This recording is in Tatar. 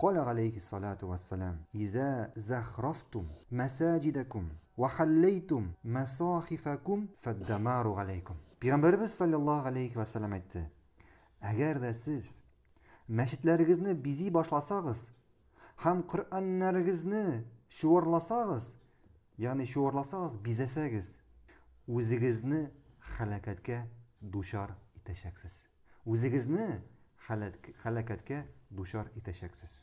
قال عليه الصلاة والسلام إذا زخرفتم مساجدكم وحليتم مساخفكم فالدمار عليكم بيغم بربس صلى الله عليه وسلم ايت اگر ذا سيز مشت لرغزن بيزي باش لساغس هم قرآن نرغزن شور لساغس يعني شور لساغس وزيغزن Duşar itəşəksiz.